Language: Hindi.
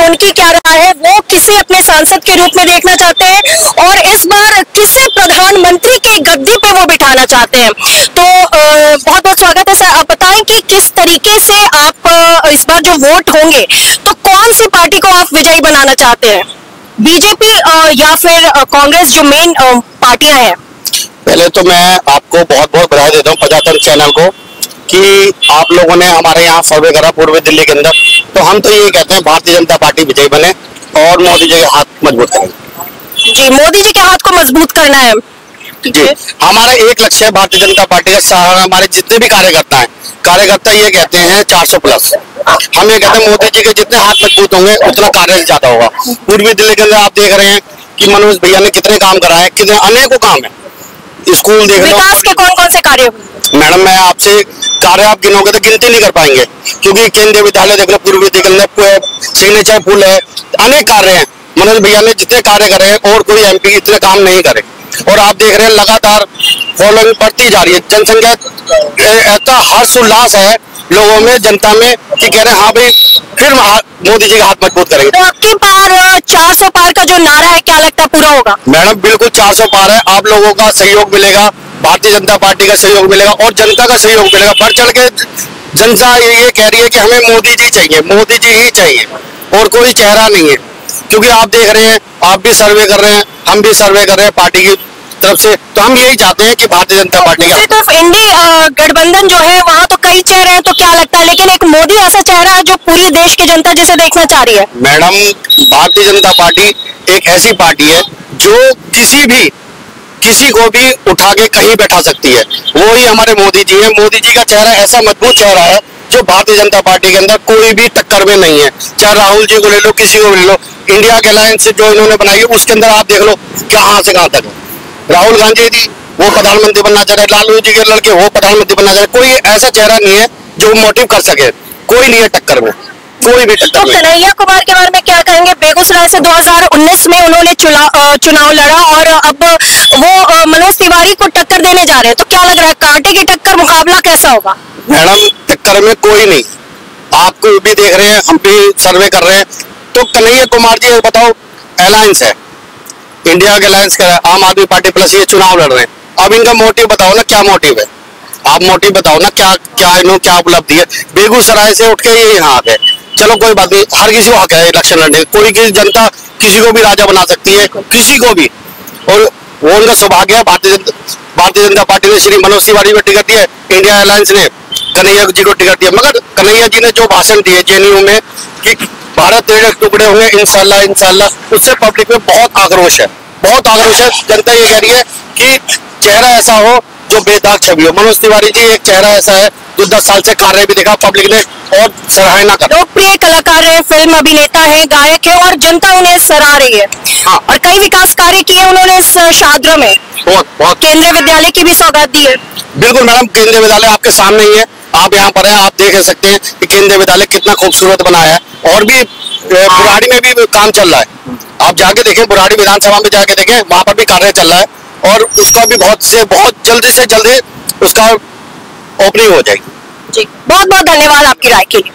उनकी क्या राय है, वो किसे अपने सांसद के रूप में देखना चाहते हैं और इस बार किसे प्रधानमंत्री के गद्दी पे वो बिठाना चाहते हैं? तो बहुत बहुत स्वागत है सर। बताएँ कि किस तरीके से आप इस बार जो वोट होंगे तो कौन सी पार्टी को आप विजयी बनाना चाहते हैं? बीजेपी या फिर कांग्रेस जो मेन पार्टियाँ हैं? पहले तो मैं आपको बहुत बहुत बधाई देता हूँ प्रजातंत्र चैनल को कि आप लोगों ने हमारे यहाँ सर्वे करा पूर्वी दिल्ली के अंदर। तो हम तो ये कहते हैं भारतीय जनता पार्टी विजयी बने और मोदी जी के हाथ मज़बूत करें। जी मोदी जी के हाथ को मज़बूत करना है। जी हमारा एक लक्ष्य है भारतीय जनता पार्टी का हमारे जितने भी कार्यकर्ता हैं कार्यकर्ता ये कहते हैं 400 प्लस। हम ये कहते हैं मोदी जी के जितने हाथ मज़बूत होंगे उतना कार्य ज़्यादा होगा। पूर्वी दिल्ली के अंदर आप देख रहे हैं कि मनोज भैया ने कितने काम कराए कितने अनेकों काम है। स्कूल देख रहे विकास के कौन कौन से कार्य? मैडम, मैं आपसे कार्य आप गिनोगे तो गिनती नहीं कर पाएँगे, क्योंकि केंद्रीय विद्यालय देख लो पूर्वी अंदर सिग्नेचर पुल है। अनेक कार्य हैं। मनोज भैया ने जितने कार्य करे हैं, और कोई एमपी इतने काम नहीं करे। और आप देख रहे हैं, लगातार फॉलोइंग बढ़ती जा रही है। जनसंख्या ऐसा हर्ष उल्लास है लोगों में, जनता में, कि कह रहे हैं हाँ भाई, फिर मोदी जी का हाथ मज़बूत करेंगे। तो आपकी चार सौ का जो नारा है क्या लगता है पूरा होगा? मैडम बिल्कुल 400 पार है। आप लोगों का सहयोग मिलेगा भारतीय जनता पार्टी का सहयोग मिलेगा और जनता का सहयोग मिलेगा। बढ़ चढ़ के जनता ये कह रही है कि हमें मोदी जी चाहिए मोदी जी ही चाहिए और कोई चेहरा नहीं है। क्योंकि आप देख रहे हैं आप भी सर्वे कर रहे हैं हम भी सर्वे कर रहे हैं पार्टी की तरफ़ से। तो हम यही चाहते हैं कि भारतीय जनता पार्टी का दूसरी तरफ़ इंडी गठबंधन जो है वहाँ तो कई चेहरे हैं तो क्या लगता है? लेकिन एक मोदी ऐसा चेहरा है जो पूरी देश की जनता जिसे देखना चाह रही है। मैडम भारतीय जनता पार्टी एक ऐसी पार्टी है जो किसी भी, किसी को भी उठा के कहीं बैठा सकती है। वो ही हमारे मोदी जी है। मोदी जी का चेहरा ऐसा मज़बूत चेहरा है जो भारतीय जनता पार्टी के अंदर कोई भी टक्कर में नहीं है। चाहे राहुल जी को ले लो, किसी को ले लो इंडिया के अलायंस जो इन्होंने बनाई है उसके अंदर आप देख लो कहाँ से कहाँ तक है। राहुल गांधी जी, वो प्रधानमंत्री बनना चाह रहे लालू जी के लड़के, वो प्रधानमंत्री बनना चाह रहे कोई ऐसा चेहरा नहीं है जो मोटिव कर सके। कोई नहीं है टक्कर में। कोई भी तो कन्हैया कुमार के बारे में क्या कहेंगे? बेगूसराय से 2019 में उन्होंने चुनाव लड़ा और अब वो मनोज तिवारी को टक्कर देने जा रहे हैं। तो क्या लग रहा है कांटे की टक्कर मुकाबला कैसा होगा? मैडम टक्कर में कोई नहीं। आपको भी देख रहे हैं हम भी सर्वे कर रहे हैं। तो कन्हैया कुमार जी बताओ अलायंस है। इंडिया के अलायंस का आम आदमी पार्टी प्लस ये चुनाव लड़ रहे हैं। अब इनका मोटिव बताओ ना क्या मोटिव है? आप मोटिव बताओ ना क्या क्या इन्हों क्या उपलब्धि है? बेगूसराय से उठ के ये यहाँ आ गए चलो कोई बात नहीं, हर किसी को हक है इलेक्शन लड़ने कोई किसी जनता किसी को भी राजा बना सकती है, किसी को भी। और वो उनका सौभाग्य है, भारतीय भारतीय जनता पार्टी ने श्री मनोज तिवारी को टिकट दिया, इंडिया एयरलाइंस ने कन्हैया जी को टिकट दिया। मगर कन्हैया जी ने जो भाषण दिए जेएनयू में कि भारत तेरे टुकड़े होंगे इंशाल्लाह इंशाल्लाह, उससे पब्लिक में बहुत आक्रोश है। बहुत आक्रोश है। जनता ये कह रही है कि चेहरा ऐसा हो जो बेदाग छवि हो। मनोज तिवारी जी, एक चेहरा ऐसा है जो दस साल से कार्य भी देखा पब्लिक ने और सराहना कर। लोकप्रिय कलाकार है फ़िल्म अभिनेता है गायक है और जनता उन्हें सराह रही है। हाँ। और कई विकास कार्य किए उन्होंने इस शाद्र में। बहुत बहुत। केंद्रीय विद्यालय की भी सौगात दी है। बिल्कुल मैडम केंद्रीय विद्यालय आपके सामने ही है। आप यहाँ पर है आप देख सकते हैं कि केंद्रीय विद्यालय कितना खूबसूरत बनाया है। और भी बुराड़ी में भी काम चल रहा है। आप जाके देखें बुराड़ी विधानसभा में जाके देखें वहाँ पर भी कार्य चल रहा है। और उसका भी बहुत से बहुत जल्दी से जल्दी उसका ओपनिंग हो जाएगी। जी बहुत बहुत धन्यवाद आपकी राय के लिए।